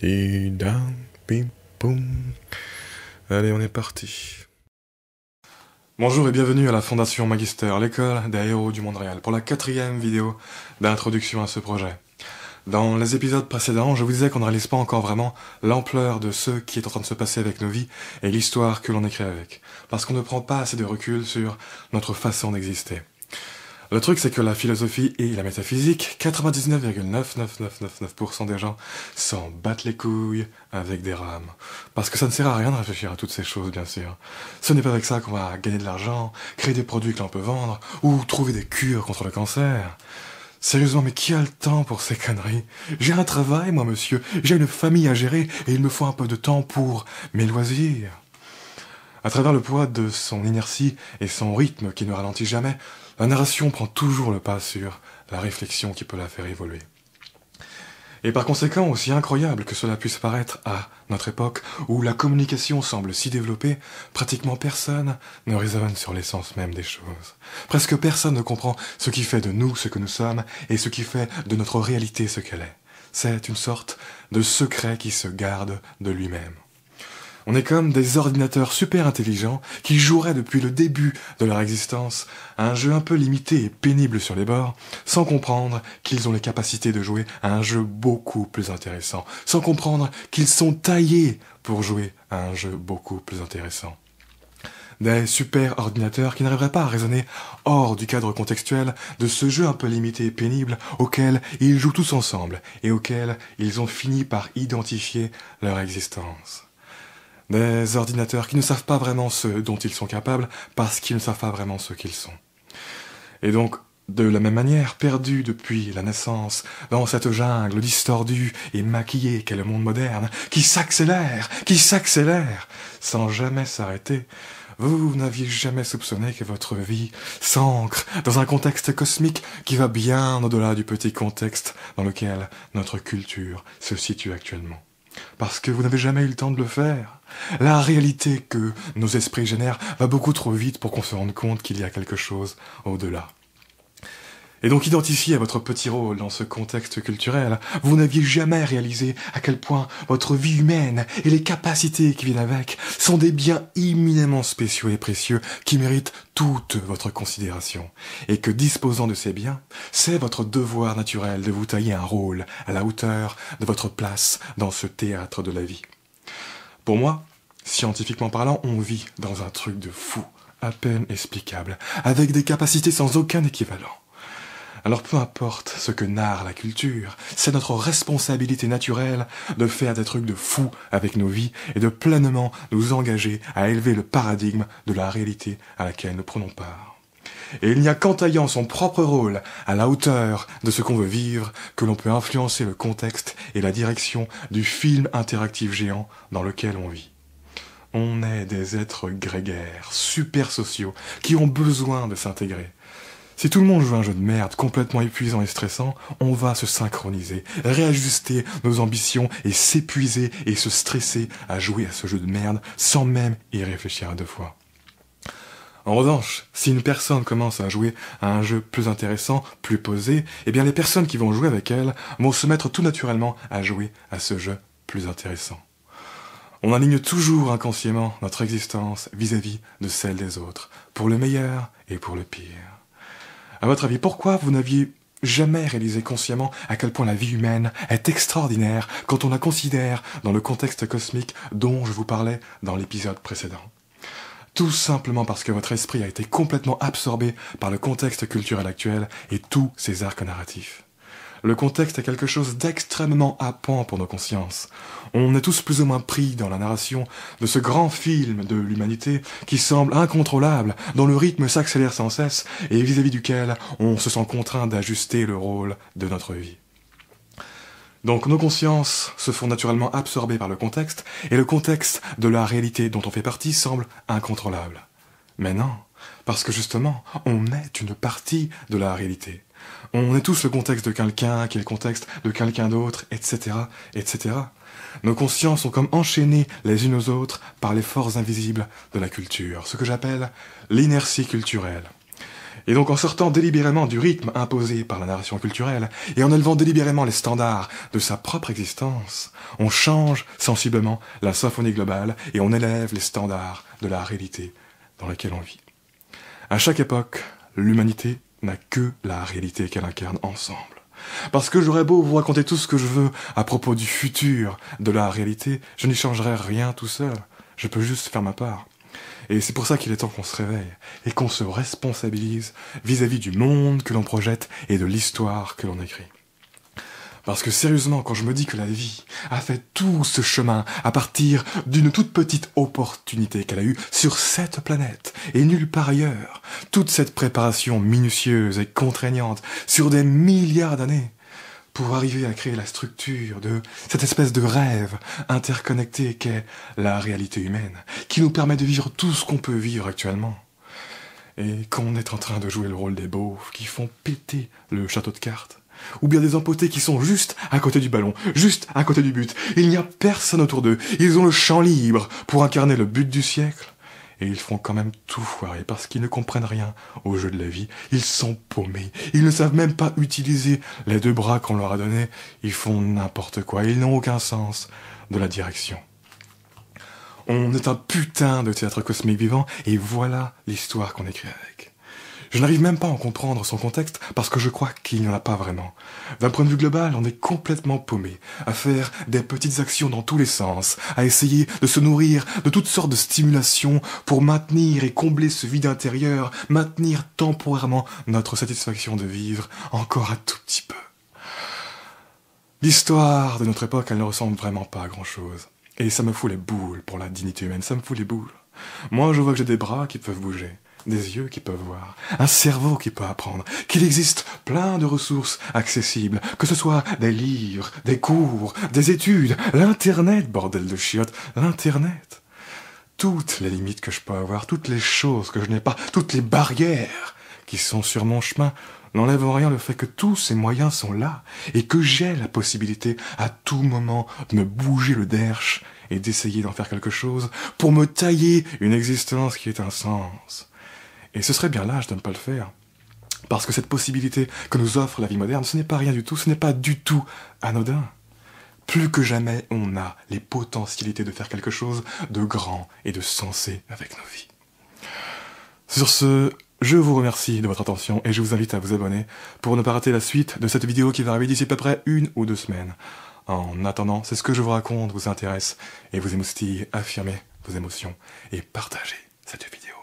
Allez, on est parti. Bonjour et bienvenue à la Fondation Magister, l'école des héros du monde réel, pour la quatrième vidéo d'introduction à ce projet. Dans les épisodes précédents, je vous disais qu'on ne réalise pas encore vraiment l'ampleur de ce qui est en train de se passer avec nos vies et l'histoire que l'on écrit avec, parce qu'on ne prend pas assez de recul sur notre façon d'exister. Le truc, c'est que la philosophie et la métaphysique, 99,99999% des gens s'en battent les couilles avec des rames. Parce que ça ne sert à rien de réfléchir à toutes ces choses, bien sûr. Ce n'est pas avec ça qu'on va gagner de l'argent, créer des produits que l'on peut vendre, ou trouver des cures contre le cancer. Sérieusement, mais qui a le temps pour ces conneries J'ai un travail, moi, monsieur, j'ai une famille à gérer, et il me faut un peu de temps pour mes loisirs. À travers le poids de son inertie et son rythme qui ne ralentit jamais, la narration prend toujours le pas sur la réflexion qui peut la faire évoluer. Et par conséquent, aussi incroyable que cela puisse paraître à notre époque, où la communication semble si développée, pratiquement personne ne raisonne sur l'essence même des choses. Presque personne ne comprend ce qui fait de nous ce que nous sommes et ce qui fait de notre réalité ce qu'elle est. C'est une sorte de secret qui se garde de lui-même. On est comme des ordinateurs super intelligents qui joueraient depuis le début de leur existence à un jeu un peu limité et pénible sur les bords, sans comprendre qu'ils ont les capacités de jouer à un jeu beaucoup plus intéressant, sans comprendre qu'ils sont taillés pour jouer à un jeu beaucoup plus intéressant. Des super ordinateurs qui n'arriveraient pas à raisonner hors du cadre contextuel de ce jeu un peu limité et pénible auquel ils jouent tous ensemble et auquel ils ont fini par identifier leur existence. Des ordinateurs qui ne savent pas vraiment ce dont ils sont capables parce qu'ils ne savent pas vraiment ce qu'ils sont. Et donc, de la même manière, perdus depuis la naissance, dans cette jungle distordue et maquillée qu'est le monde moderne, qui s'accélère, qui s'accélère, sans jamais s'arrêter, vous n'aviez jamais soupçonné que votre vie s'ancre dans un contexte cosmique qui va bien au-delà du petit contexte dans lequel notre culture se situe actuellement. Parce que vous n'avez jamais eu le temps de le faire. La réalité que nos esprits génèrent va beaucoup trop vite pour qu'on se rende compte qu'il y a quelque chose au-delà. Et donc identifiez votre petit rôle dans ce contexte culturel. Vous n'aviez jamais réalisé à quel point votre vie humaine et les capacités qui viennent avec sont des biens imminemment spéciaux et précieux qui méritent toute votre considération. Et que disposant de ces biens, c'est votre devoir naturel de vous tailler un rôle à la hauteur de votre place dans ce théâtre de la vie. Pour moi, scientifiquement parlant, on vit dans un truc de fou, à peine explicable, avec des capacités sans aucun équivalent. Alors peu importe ce que narre la culture, c'est notre responsabilité naturelle de faire des trucs de fou avec nos vies et de pleinement nous engager à élever le paradigme de la réalité à laquelle nous prenons part. Et il n'y a qu'en taillant son propre rôle à la hauteur de ce qu'on veut vivre que l'on peut influencer le contexte et la direction du film interactif géant dans lequel on vit. On est des êtres grégaires, super sociaux, qui ont besoin de s'intégrer. Si tout le monde joue un jeu de merde complètement épuisant et stressant, on va se synchroniser, réajuster nos ambitions et s'épuiser et se stresser à jouer à ce jeu de merde sans même y réfléchir à deux fois. En revanche, si une personne commence à jouer à un jeu plus intéressant, plus posé, eh bien les personnes qui vont jouer avec elle vont se mettre tout naturellement à jouer à ce jeu plus intéressant. On aligne toujours inconsciemment notre existence vis-à-vis de celle des autres, pour le meilleur et pour le pire. À votre avis, pourquoi vous n'aviez jamais réalisé consciemment à quel point la vie humaine est extraordinaire quand on la considère dans le contexte cosmique dont je vous parlais dans l'épisode précédent? Tout simplement parce que votre esprit a été complètement absorbé par le contexte culturel actuel et tous ses arcs narratifs. Le contexte est quelque chose d'extrêmement happant pour nos consciences. On est tous plus ou moins pris dans la narration de ce grand film de l'humanité qui semble incontrôlable, dont le rythme s'accélère sans cesse et vis-à-vis duquel on se sent contraint d'ajuster le rôle de notre vie. Donc nos consciences se font naturellement absorber par le contexte, et le contexte de la réalité dont on fait partie semble incontrôlable. Mais non, parce que justement, on est une partie de la réalité. On est tous le contexte de quelqu'un, qui est le contexte de quelqu'un d'autre, etc., etc. Nos consciences sont comme enchaînées les unes aux autres par les forces invisibles de la culture, ce que j'appelle l'inertie culturelle. Et donc en sortant délibérément du rythme imposé par la narration culturelle, et en élevant délibérément les standards de sa propre existence, on change sensiblement la symphonie globale et on élève les standards de la réalité dans laquelle on vit. À chaque époque, l'humanité n'a que la réalité qu'elle incarne ensemble. Parce que j'aurais beau vous raconter tout ce que je veux à propos du futur de la réalité, je n'y changerai rien tout seul. Je peux juste faire ma part. Et c'est pour ça qu'il est temps qu'on se réveille et qu'on se responsabilise vis-à-vis du monde que l'on projette et de l'histoire que l'on écrit. Parce que sérieusement, quand je me dis que la vie a fait tout ce chemin à partir d'une toute petite opportunité qu'elle a eue sur cette planète et nulle part ailleurs, toute cette préparation minutieuse et contraignante sur des milliards d'années, pour arriver à créer la structure de cette espèce de rêve interconnecté qu'est la réalité humaine, qui nous permet de vivre tout ce qu'on peut vivre actuellement. Et qu'on est en train de jouer le rôle des beaufs qui font péter le château de cartes, ou bien des empotés qui sont juste à côté du ballon, juste à côté du but. Il n'y a personne autour d'eux, ils ont le champ libre pour incarner le but du siècle et ils font quand même tout foirer parce qu'ils ne comprennent rien au jeu de la vie. Ils sont paumés. Ils ne savent même pas utiliser les deux bras qu'on leur a donnés. Ils font n'importe quoi. Ils n'ont aucun sens de la direction. On est un putain de théâtre cosmique vivant et voilà l'histoire qu'on écrit avec. Je n'arrive même pas à en comprendre son contexte parce que je crois qu'il n'y en a pas vraiment. D'un point de vue global, on est complètement paumé, à faire des petites actions dans tous les sens, à essayer de se nourrir de toutes sortes de stimulations pour maintenir et combler ce vide intérieur, maintenir temporairement notre satisfaction de vivre encore un tout petit peu. L'histoire de notre époque, elle ne ressemble vraiment pas à grand chose. Et ça me fout les boules pour la dignité humaine, ça me fout les boules. Moi, je vois que j'ai des bras qui peuvent bouger des yeux qui peuvent voir, un cerveau qui peut apprendre, qu'il existe plein de ressources accessibles, que ce soit des livres, des cours, des études, l'internet, bordel de chiottes, l'internet. Toutes les limites que je peux avoir, toutes les choses que je n'ai pas, toutes les barrières qui sont sur mon chemin, n'enlèvent en rien le fait que tous ces moyens sont là et que j'ai la possibilité à tout moment de me bouger le derche et d'essayer d'en faire quelque chose pour me tailler une existence qui ait un sens. Et ce serait bien lâche de ne pas le faire. Parce que cette possibilité que nous offre la vie moderne, ce n'est pas rien du tout, ce n'est pas du tout anodin. Plus que jamais, on a les potentialités de faire quelque chose de grand et de sensé avec nos vies. Sur ce, je vous remercie de votre attention et je vous invite à vous abonner pour ne pas rater la suite de cette vidéo qui va arriver d'ici à peu près une ou deux semaines. En attendant, c'est ce que je vous raconte vous intéresse et vous émoustille, affirmez vos émotions et partagez cette vidéo.